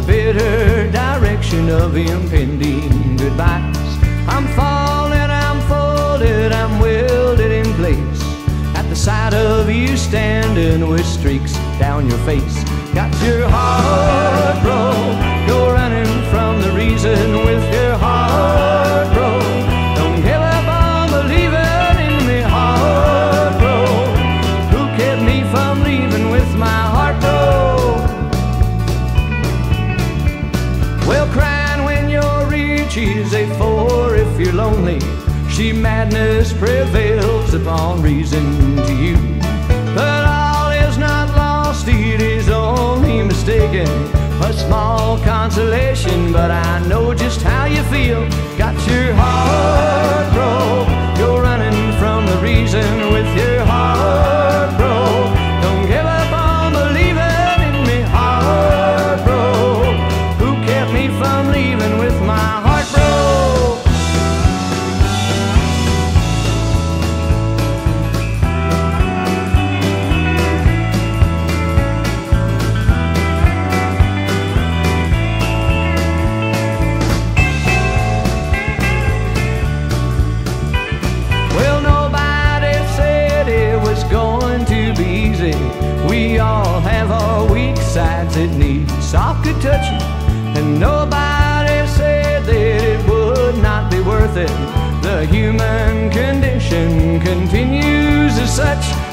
the bitter direction of impending goodbyes. I'm falling, I'm folded, I'm welded in place. At the sight of you standing with streaks down your face, got your heart broken. Is a four if you're lonely. She madness prevails upon reason to you. But all is not lost, it is only mistaken. A small consolation, but I know just how you feel. Got your sides it needs. soft good touching. And nobody said that it would not be worth it. The human condition continues as such.